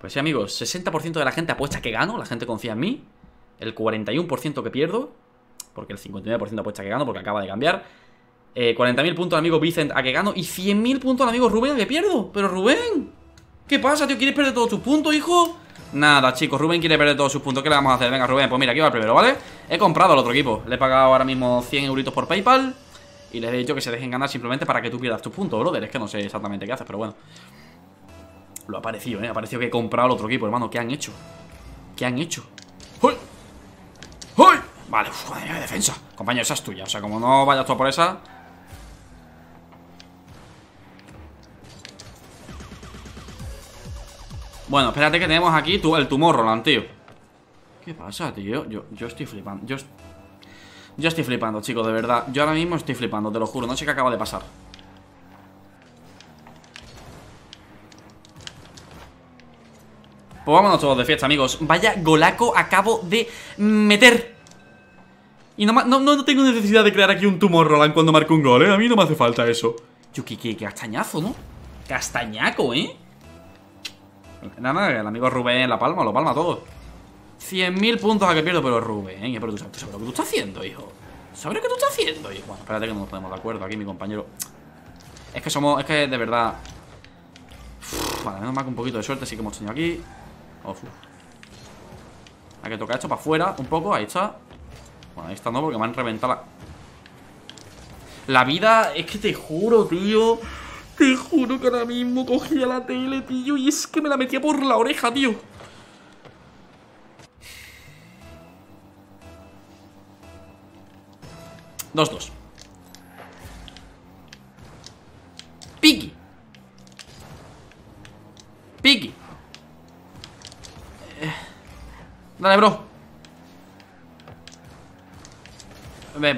Pues sí, amigos, 60% de la gente apuesta que gano, la gente confía en mí. El 41% que pierdo, porque el 59% apuesta que gano, porque acaba de cambiar. Eh, 40.000 puntos al amigo Vicent a que gano y 100.000 puntos al amigo Rubén a que pierdo. Pero Rubén, ¿qué pasa, tío? ¿Quieres perder todos tus puntos, hijo? Nada, chicos, Rubén quiere perder todos sus puntos. ¿Qué le vamos a hacer? Venga, Rubén, pues mira, aquí va el primero, ¿vale? He comprado al otro equipo. Le he pagado ahora mismo 100 euritos por PayPal. Y les he dicho que se dejen ganar simplemente para que tú pierdas tus puntos, brother. Es que no sé exactamente qué haces, pero bueno. Lo ha parecido, ¿eh? Ha parecido que he comprado al otro equipo, hermano. ¿Qué han hecho? ¿Qué han hecho? ¡Uy! ¡Uy! Vale, uf, mía, defensa. Compañero, esa es tuya. O sea, como no vayas tú por esa. Bueno, espérate que tenemos aquí el tumor, Roland, tío. ¿Qué pasa, tío? Yo, yo estoy flipando. Yo, yo estoy flipando, chicos, de verdad. Yo ahora mismo estoy flipando, te lo juro. No sé qué acaba de pasar. Pues vámonos todos de fiesta, amigos. Vaya golaco acabo de meter. Y no, no, no tengo necesidad de crear aquí un tumor, Roland, cuando marco un gol, ¿eh? A mí no me hace falta eso. Yo, qué, qué, castañazo, ¿no? Castañaco, ¿eh? Nada, nada, el amigo Rubén la palma, lo palma todo 100.000 puntos a que pierdo, pero Rubén ¿eh? Sabes, lo que tú estás haciendo, hijo ¿Sabes lo que tú estás haciendo, hijo? Bueno, espérate que no nos ponemos de acuerdo aquí, mi compañero Es que somos, es que de verdad Uf, Vale, menos mal que un poquito de suerte sí que hemos tenido aquí Uf. Hay que tocar esto para afuera un poco, ahí está Bueno, ahí está no, porque me han reventado. La vida, es que te juro, tío te juro que ahora mismo cogía la tele, tío, y es que me la metía por la oreja, tío. Dos, dos. Bro.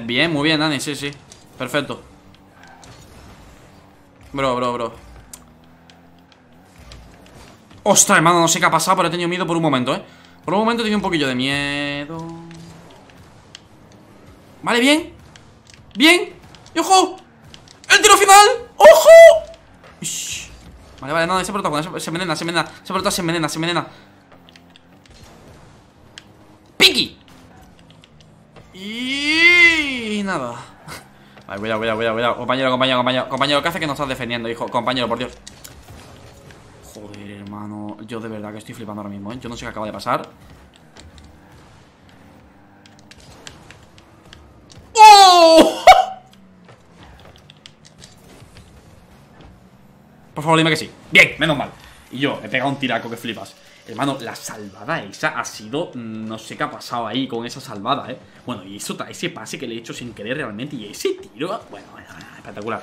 Bien, muy bien, Dani, sí, sí. Perfecto. Bro, bro, bro Ostras, hermano, no sé qué ha pasado Pero he tenido miedo por un momento, eh Por un momento he tenido un poquillo de miedo Vale, bien Bien ¡Y ojo! ¡El tiro final! ¡Ojo! Vale, vale, no, ese protocolo Se envenena, se envenena Ese protocolo se envenena, se envenena Cuidado, cuidado, cuidado, cuidado. Compañero, compañero, compañero. Compañero, ¿qué hace que nos estás defendiendo, hijo? Compañero, por Dios. Joder, hermano. Yo de verdad que estoy flipando ahora mismo, ¿eh? Yo no sé qué acaba de pasar. ¡Oh! Por favor, dime que sí. Bien, menos mal. Y yo, he pegado un tiraco que flipas Hermano, la salvada esa ha sido... No sé qué ha pasado ahí con esa salvada, ¿eh? Bueno, y eso, ese pase que le he hecho sin querer realmente Y ese tiro... Bueno, espectacular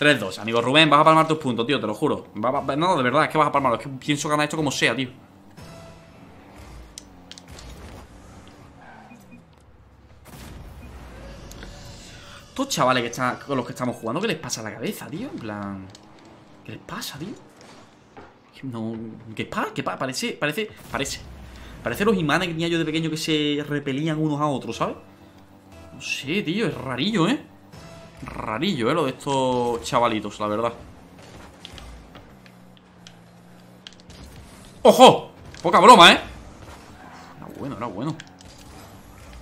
3-2, amigo Rubén, vas a palmar tus puntos, tío, te lo juro No, de verdad, es que vas a palmar Es que pienso ganar esto como sea, tío Estos chavales que están, con los que estamos jugando ¿Qué les pasa a la cabeza, tío? En plan... ¿Qué les pasa, tío? No, ¿qué pasa? ¿Qué pasa? Parece, parece, parece Parece los imanes que tenía yo de pequeño que se repelían unos a otros, ¿sabes? No sé, tío, es rarillo, ¿eh? Rarillo, ¿eh? Lo de estos chavalitos, la verdad ¡Ojo! Poca broma, ¿eh? Era bueno, era bueno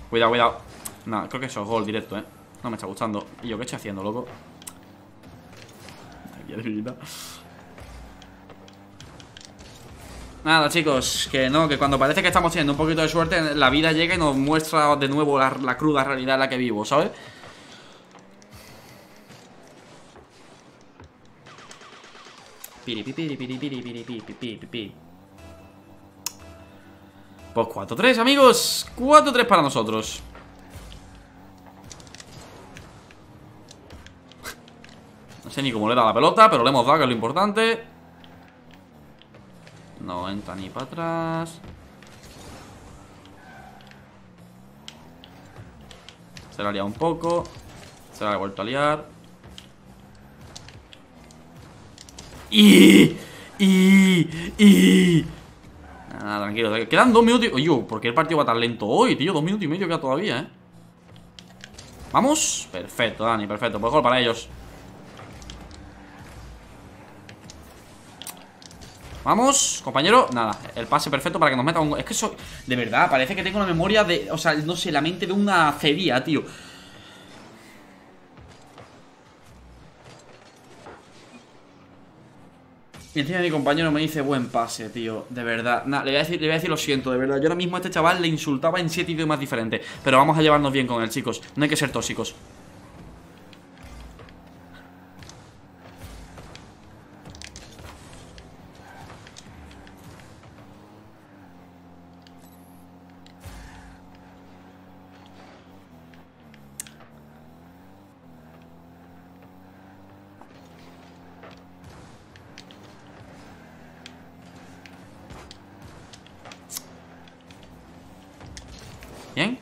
Cuidado, cuidado Nada, creo que eso es gol directo, ¿eh? No me está gustando ¿Y yo qué estoy haciendo, loco? Nada, chicos, que no, que cuando parece que estamos teniendo un poquito de suerte La vida llega y nos muestra de nuevo la, cruda realidad en la que vivo, ¿sabes? Pues 4-3, amigos. 4-3 para nosotros. No sé ni cómo le da la pelota Pero le hemos dado, que es lo importante no entra ni para atrás. Se la ha liado un poco. Se la ha vuelto a liar. ¡Y! ¡Y! ¡Y! Nada, tranquilo. Quedan dos minutos. Oye, ¿por qué el partido va tan lento hoy, tío? Dos minutos y medio queda todavía, ¿eh? ¿Vamos? Perfecto, Dani, perfecto. Pues gol para ellos. Vamos, compañero, nada El pase perfecto para que nos meta un... Es que eso, de verdad, parece que tengo la memoria de... O sea, no sé, la mente de una feria, tío. Y encima mi compañero me dice buen pase, tío De verdad, le voy, a decir, le voy a decir lo siento, de verdad. Yo ahora mismo a este chaval le insultaba en siete idiomas diferentes. Pero vamos a llevarnos bien con él, chicos. No hay que ser tóxicos Bien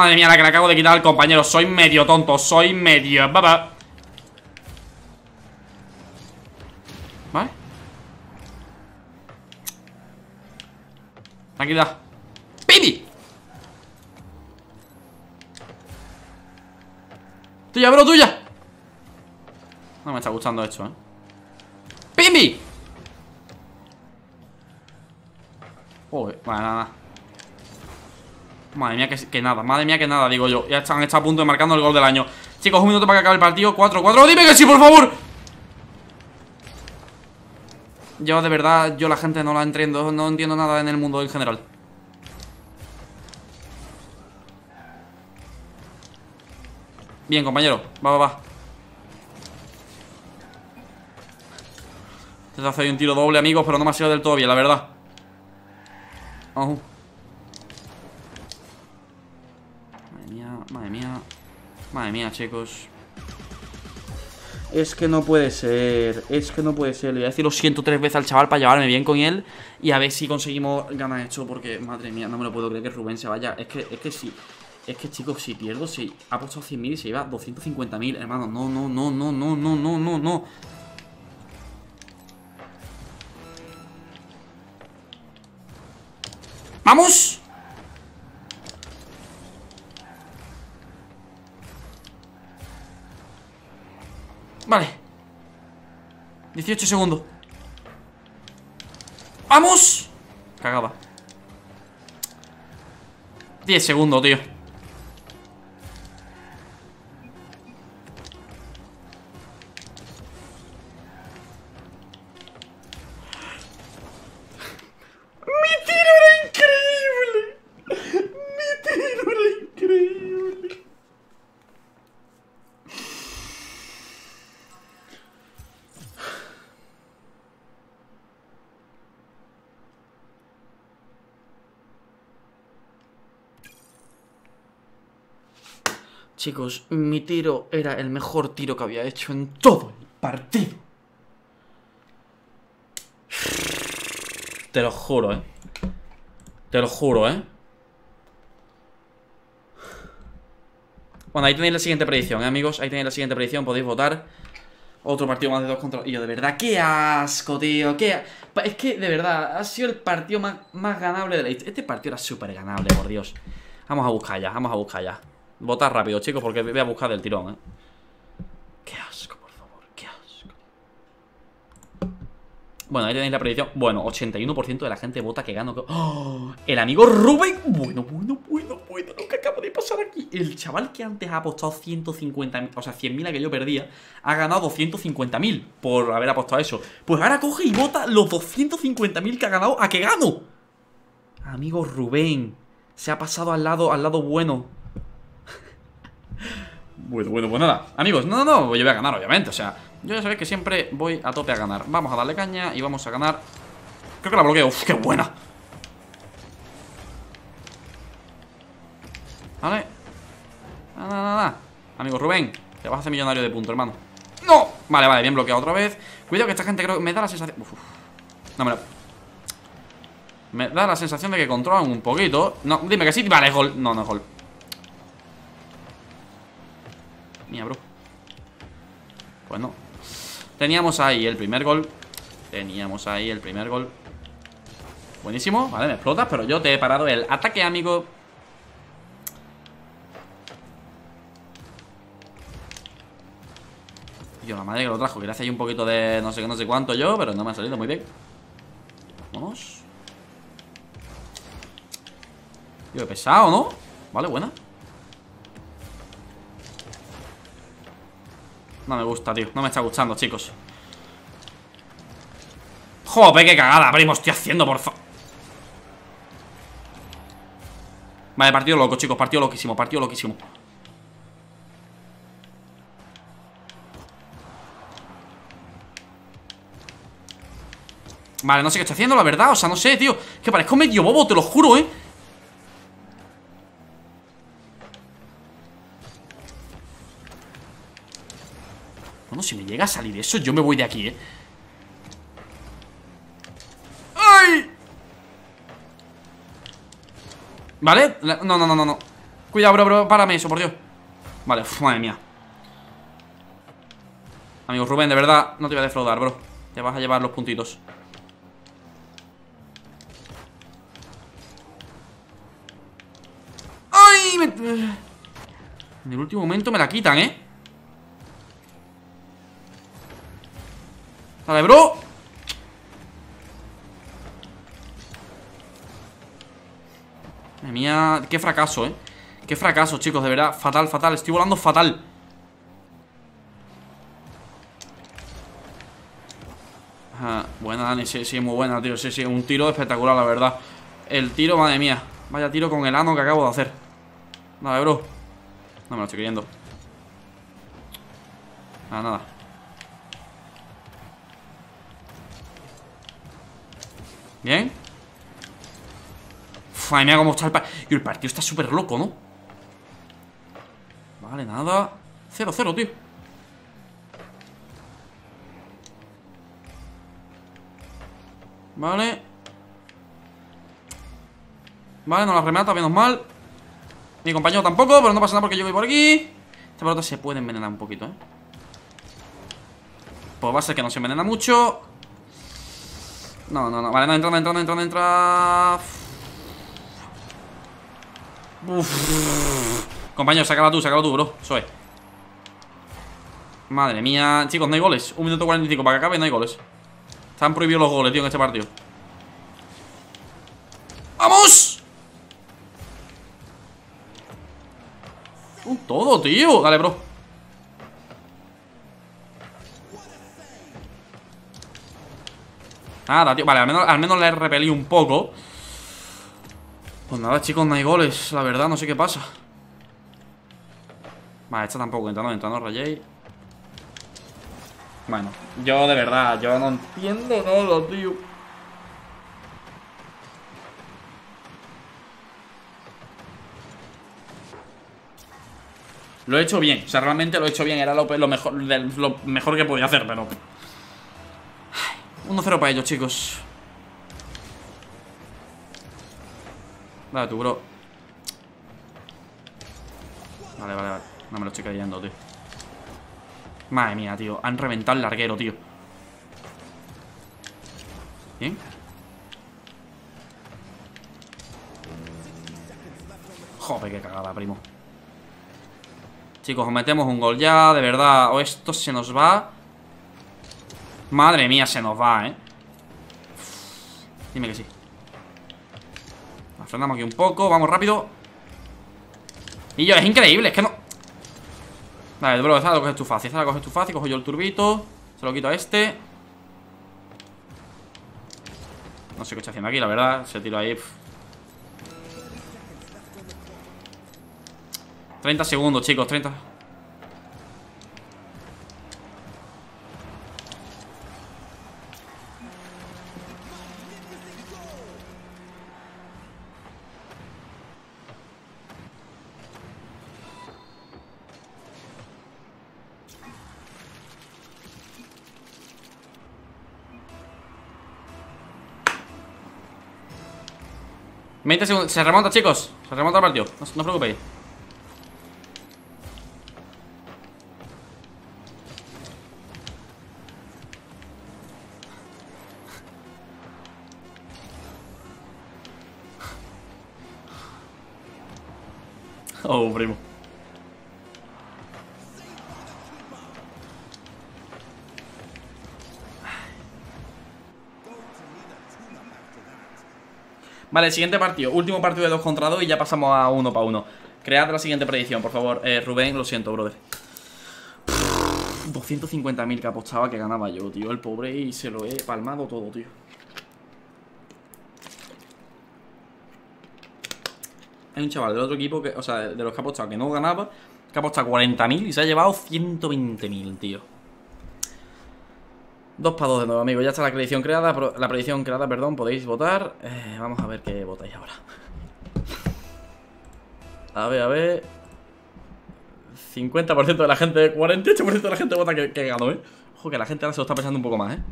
Madre mía, la que le acabo de quitar al compañero Soy medio tonto, soy medio Baba ¿Vale? Tranquilidad ¡Pibi! Tuya, bro, tuya no me está gustando esto, ¿eh? ¡Pimbi! Uy, vale, nada Madre mía, que, nada, madre mía que nada, digo yo. Ya están, está a punto de marcando el gol del año. Chicos, un minuto para que acabe el partido 4-4, dime que sí, por favor. Yo de verdad, yo la gente no la entiendo No entiendo nada en el mundo en general. Bien, compañero, va, va, va. Se hace un tiro doble, amigos, pero no me ha sido del todo bien, la verdad. Mía, madre mía. Madre mía, chicos. Es que no puede ser, es que no puede ser. Le voy a decir lo siento tres veces al chaval para llevarme bien con él y a ver si conseguimos ganar esto. Porque, madre mía, no me lo puedo creer que Rubén se vaya. Es que, es que sí. Es que, chicos, si pierdo, si ha puesto 100.000 y se lleva 250.000, hermano. No, no, no, no, no, no, no, no, no. ¡Vamos! Vale. 18 segundos. ¡Vamos! Cagaba. 10 segundos, tío Mi tiro era el mejor tiro que había hecho en todo el partido. Te lo juro, ¿eh? Te lo juro, ¿eh? Bueno, ahí tenéis la siguiente predicción, ¿eh, amigos? Ahí tenéis la siguiente predicción, podéis votar Otro partido más de dos contra... Y yo, de verdad, qué asco, tío qué... Es que, de verdad, ha sido el partido más, más ganable de la historia Este partido era súper ganable, por Dios Vamos a buscar ya, vamos a buscar ya Votar rápido, chicos, porque voy a buscar del tirón, ¿eh? Qué asco, por favor, qué asco. Bueno, ahí tenéis la predicción. Bueno, 81% de la gente vota que gano. ¡Oh! El amigo Rubén. Bueno, bueno, bueno, bueno. Lo que acaba de pasar aquí. El chaval que antes ha apostado 150.000, o sea, 100.000 a que yo perdía, ha ganado 250.000 por haber apostado eso. Pues ahora coge y vota los 250.000 que ha ganado a que gano. Amigo Rubén. Se ha pasado al lado, al lado bueno. Bueno, bueno, pues nada. Amigos, no, no, no, yo voy a ganar, obviamente O sea, yo ya sabéis que siempre voy a tope a ganar. Vamos a darle caña y vamos a ganar. Creo que la bloqueo, uf, qué buena. Vale. Nada, nada, nada. Amigo Rubén, te vas a hacer millonario de punto, hermano. ¡No! Vale, vale, bien bloqueado otra vez. Cuidado que esta gente creo que me da la sensación. Uf, No, me Me da la sensación de que controlan un poquito. No, dime que sí, vale, gol. No, no, gol mía, bro. Pues no Teníamos ahí el primer gol. Teníamos ahí el primer gol. Buenísimo, vale, me explotas Pero yo te he parado el ataque, amigo. Dios, la madre que lo trajo Gracias y un poquito de no sé qué, no sé cuánto yo Pero no me ha salido muy bien. Vamos. Digo, pesado, ¿no? Vale, buena. No me gusta, tío. No me está gustando, chicos. Joder, qué cagada, primo. Estoy haciendo, por favor Vale, partido loco, chicos. Partido loquísimo, partido loquísimo. Vale, no sé qué estoy haciendo, la verdad. O sea, no sé, tío. Que parezco medio bobo, te lo juro, ¿eh? Bueno, si me llega a salir eso Yo me voy de aquí, ¿eh? ¡Ay! ¿Vale? No, no, no, no, no Cuidado, bro, bro, párame eso, por Dios Vale, madre mía Amigo Rubén, de verdad No te voy a defraudar, bro Te vas a llevar los puntitos En el último momento me la quitan, ¿eh? Dale, bro. Madre mía, qué fracaso, ¿eh? Qué fracaso, chicos, de verdad. Fatal, fatal, estoy volando fatal. Buena, Dani, sí, sí, muy buena, tío. Sí, sí, un tiro espectacular, la verdad. El tiro, madre mía. Vaya tiro con el ano que acabo de hacer. Dale, bro. No me lo estoy creyendo. Nada, nada Bien Uf, mía cómo está el partido el partido está súper loco, ¿no? Vale, nada. Cero, cero, tío. Vale. Vale, no la remata, menos mal. Mi compañero tampoco, pero no pasa nada porque yo voy por aquí. Esta pelota se puede envenenar un poquito, ¿eh? Pues va a ser que no se envenena mucho No, no, no. Vale, no entra, no entra, no entra, no entra. Uf. Compañero, sácala tú, sácala tú, bro. Eso Madre mía. Chicos, no hay goles. Un minuto 45 para que acabe, no hay goles. Están prohibidos los goles, tío, en este partido. ¡Vamos! Un todo, tío. Dale, bro Nada, tío. Vale, al menos, al menos le he repelido un poco. Pues nada, chicos, no hay goles La verdad, no sé qué pasa. Vale, esta tampoco entra, no entra, no rayéis Bueno, yo de verdad Yo no entiendo nada, tío. Lo he hecho bien, o sea, realmente lo he hecho bien Era lo, mejor, lo mejor que podía hacer, pero... 1-0 para ellos, chicos. Dale tú, bro. Vale, vale, vale. No me lo estoy creyendo, tío. Madre mía, tío. Han reventado el larguero, tío. Bien Joder, qué cagada, primo. Chicos, metemos un gol ya, de verdad. O esto se nos va Madre mía, se nos va, ¿eh? Dime que sí. Frenamos aquí un poco, vamos rápido. Y yo, es increíble, es que no. Vale, bro, esta la coges tú fácil Esta la coges tú fácil, cojo yo el turbito Se lo quito a este. No sé qué estoy haciendo aquí, la verdad Se tiro ahí 30 segundos, chicos, 30 20 segundos, se remonta chicos. Se remonta el partido, no, no os preocupéis. Oh, primo Vale, siguiente partido. Último partido de 2 contra 2 y ya pasamos a 1 para 1. Cread la siguiente predicción, por favor. Eh, Rubén, lo siento, brother. 250.000 que apostaba que ganaba yo, tío. El pobre y se lo he palmado todo, tío. Hay un chaval del otro equipo, que, o sea, de los que ha apostado que no ganaba, que ha apostado 40.000 y se ha llevado 120.000, tío. 2 para 2 de nuevo, amigos. Ya está la predicción creada. La predicción creada, perdón. Podéis votar. Eh, vamos a ver qué votáis ahora. A ver, a ver. 50% de la gente, 48% de la gente vota que, que gano, ¿eh? Ojo que la gente ahora se lo está pensando un poco más, ¿eh?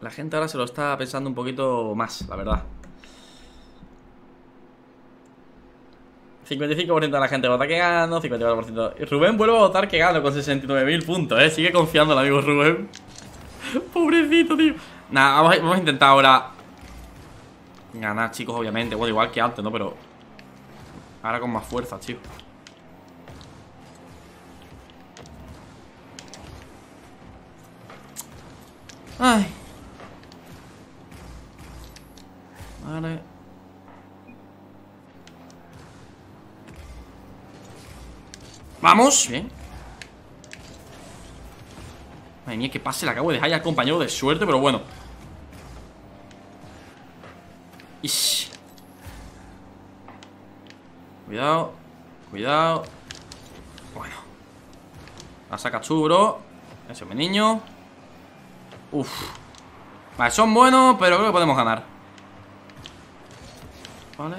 La gente ahora se lo está pensando un poquito más, la verdad. 55% de la gente vota que gano, 54%. Rubén vuelve a votar que gano con 69.000 puntos, ¿eh? Sigue confiando el amigo Rubén. Pobrecito, tío. Nada, vamos a, intentar ahora ganar, chicos, obviamente. Bueno, igual que antes, ¿no? Pero ahora con más fuerza, chicos. Ay. Vale. Vamos, bien Madre mía, que pase, le acabo de dejar ya compañero de suerte Pero bueno. Cuidado Cuidado. Bueno. La saca chubro Ese es mi niño. Uf. Vale, son buenos, pero creo que podemos ganar. Vale.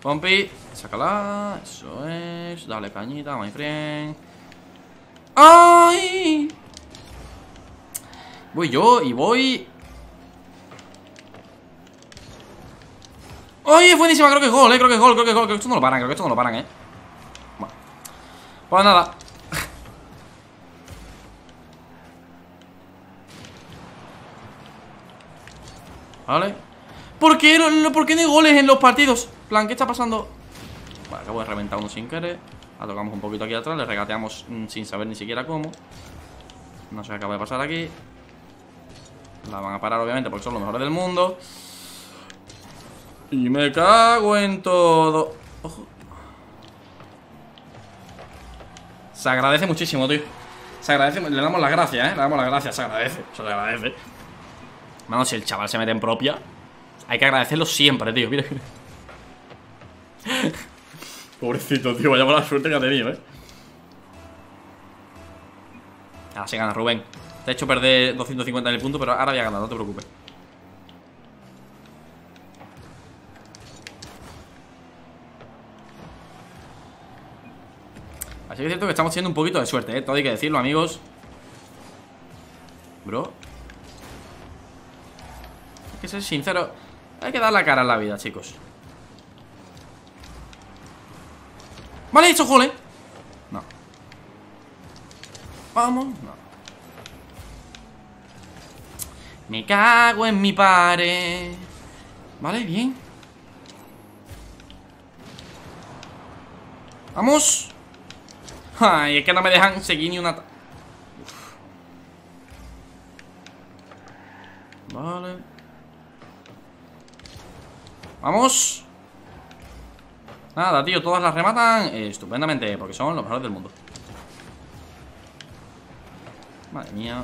Pompi Sácala, eso es. Dale cañita, my friend ¡Ay! Voy yo y voy ¡Ay! Es buenísima, creo que es gol, eh Creo que es gol, creo que gol Creo que esto no lo paran, creo que esto no lo paran, eh Bueno Pues nada Vale ¿Por qué, no, ¿Por qué no hay goles en los partidos? plan, ¿qué está pasando? Vale, acabo de reventar uno sin querer La tocamos un poquito aquí atrás Le regateamos mm, sin saber ni siquiera cómo. No sé qué acaba de pasar aquí. La van a parar obviamente Porque son los mejores del mundo. Y me cago en todo. Ojo. Se agradece muchísimo, tío. Se agradece, le damos las gracias, eh Le damos las gracias, se agradece, se agradece. Mano, si el chaval se mete en propia Hay que agradecerlo siempre, tío Mira, mira Pobrecito, tío, vaya la suerte que ha tenido, eh. Ahora sí gana Rubén. Te he hecho perder 250 en el punto Pero ahora voy a ganar, no te preocupes. Así que es cierto que estamos teniendo un poquito de suerte, ¿eh? Todo hay que decirlo, amigos. Bro. Hay que ser sincero Hay que dar la cara a la vida, chicos Vale, hecho gol, ¿eh? No Vamos, no Me cago en mi pare Vale, bien. Vamos. Ay, es que no me dejan seguir ni una Vale. Vamos Nada, tío, todas las rematan estupendamente Porque son los mejores del mundo. Madre mía.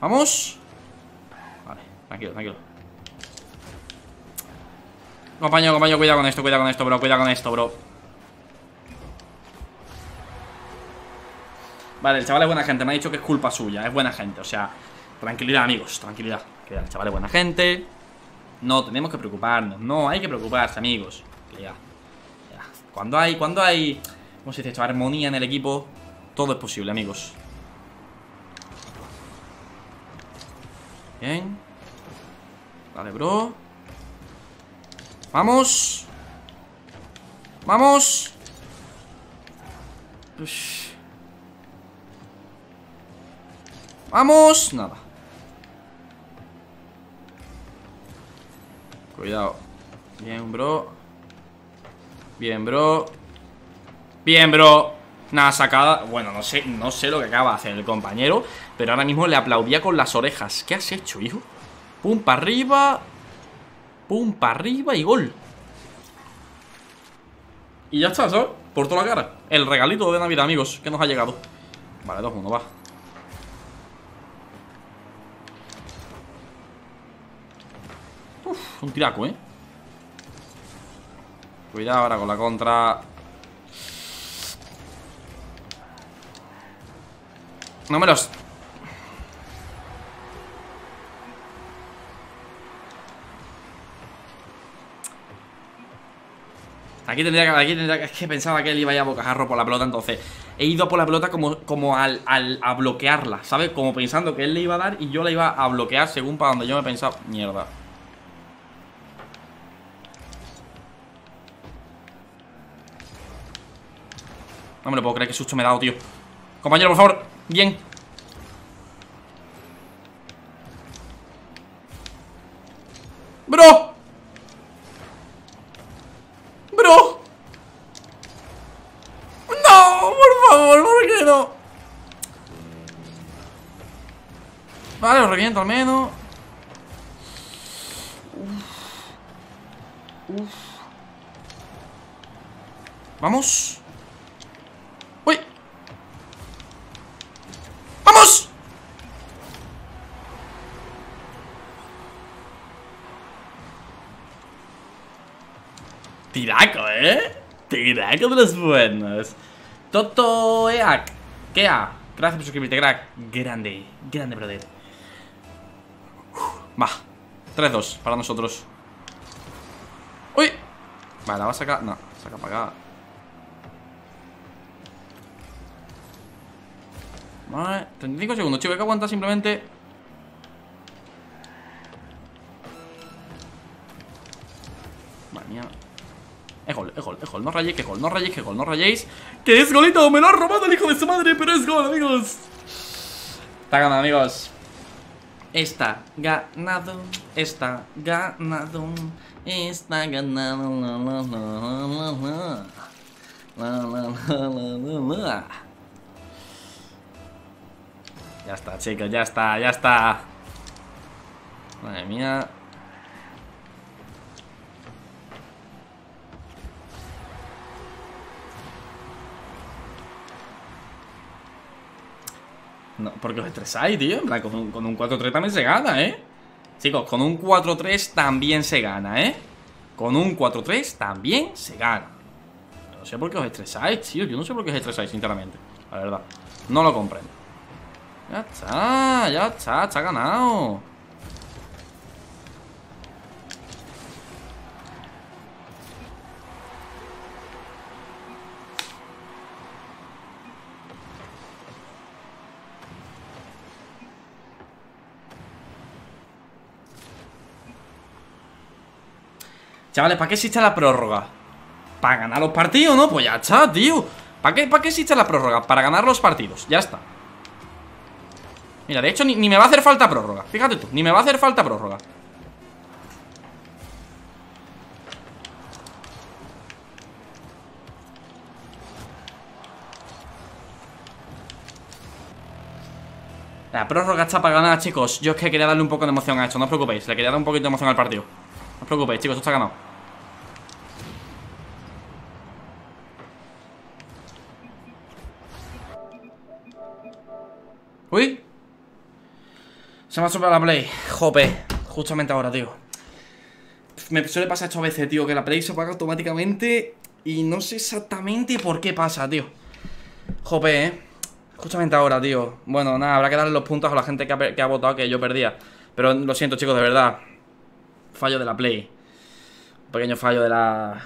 ¡Vamos! Vale, tranquilo, tranquilo. Compañero, compañero, cuidado con esto, cuidado con esto, bro Cuidado con esto, bro. Vale, el chaval es buena gente Me ha dicho que es culpa suya, es buena gente O sea, tranquilidad, amigos, tranquilidad. Que el chaval es buena gente no tenemos que preocuparnos. No hay que preocuparse, amigos. Ya. Cuando hay, cuando hay, ¿cómo se dice? Armonía en el equipo, todo es posible, amigos. Bien. Vale, bro. Vamos. Vamos. Vamos. Nada. Cuidado. Bien, bro. Bien, bro. Bien, bro. Nada, sacada. Bueno, no sé, no sé lo que acaba de hacer el compañero Pero ahora mismo le aplaudía con las orejas. ¿Qué has hecho, hijo? Pum, para arriba. Pum, para arriba y gol. Y ya está, ¿sabes? Por toda la cara. El regalito de Navidad, amigos Que nos ha llegado. Vale, 2-1, va Uf, un tiraco, ¿eh? Cuidado ahora con la contra No. Aquí tendría que... Aquí tendría que... Es que pensaba que él iba a a bocajarro por la pelota, entonces... He ido por la pelota como, como al, al, a bloquearla, ¿sabes? Como pensando que él le iba a dar y yo la iba a bloquear según para donde yo me pensaba... Mierda. No me lo puedo creer, qué susto me he dado, tío Compañero, por favor, bien ¡Bro! ¡Bro! ¡No! ¡Por favor! ¿Por qué no? Vale, lo reviento al menos Uf. Uf. Vamos Tiraco, ¿eh? Tiraco de los buenos. Toto Eak. Kea. Gracias por suscribirte, crack. Grande, grande, brother. Va. 3-2 para nosotros. ¡Uy! Vale, la va a sacar. No, saca para acá. Vale, 35 segundos, chico. Hay que aguantar simplemente. Vale, mía. Es gol, es gol, es gol. No rayéis, que gol, no rayéis, que gol, no rayéis. ¡Que es golito! ¡Me lo ha robado el hijo de su madre! ¡Pero es gol, amigos! Está ganado, amigos. Está ganado, está ganado, está ganado. Ya está, chicos, ya está, ya está. Madre mía. No, porque os estresáis, tío. con un, con un 4-3 también se gana, ¿eh? Chicos, con un 4-3 también se gana, ¿eh? Con un 4-3 también se gana. No sé por qué os estresáis, tío. Yo no sé por qué os estresáis, sinceramente. La verdad. No lo comprendo. Ya está, ya está, está ganado. Chavales, ¿para qué existe la prórroga? Para ganar los partidos, ¿no? Pues ya está, tío. ¿Para qué, ¿Para qué existe la prórroga? Para ganar los partidos, ya está. Mira, de hecho ni, me va a hacer falta prórroga. Fíjate tú, ni me va a hacer falta prórroga. La prórroga está para ganar, chicos. Yo es que quería darle un poco de emoción a esto No os preocupéis, le quería dar un poquito de emoción al partido. No os preocupéis, chicos, esto está ganado Se me ha superado la Play. Jope Justamente ahora, tío. Me suele pasar esto a veces, tío Que la Play se apaga automáticamente Y no sé exactamente por qué pasa, tío. Jope, eh. Justamente ahora, tío. Bueno, nada, habrá que darle los puntos a la gente que ha, que ha votado Que yo perdía. Pero lo siento, chicos, de verdad. Fallo de la Play. Un pequeño fallo de la...